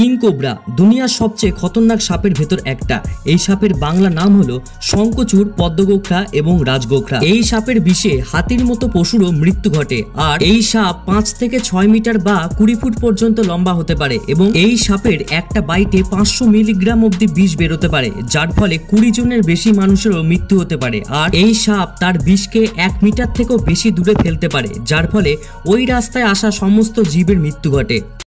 King cobra, দুনিয়ার সবচেয়ে খতরনাক সাপের ভেতর একটা। এই সাপের বাংলা নাম হলো শঙ্কচূড় পদ্মগোখরা এবং রাজগোখরা। এই সাপের বিষে হাতির মতো পশুরও মৃত্যু ঘটে, আর এই সাপ পাঁচ থেকে ছয় মিটার বা কুড়ি ফুট পর্যন্ত লম্বা হতে পারে এবং এই সাপের একটা বাইটে পাঁচশো মিলিগ্রাম অব্দি বিষ বেরোতে পারে, যার ফলে কুড়ি জনের বেশি মানুষেরও মৃত্যু হতে পারে। আর এই সাপ তার বিষকে এক মিটার থেকেও বেশি দূরে ফেলতে পারে, যার ফলে ওই রাস্তায় আসা সমস্ত জীবের মৃত্যু ঘটে।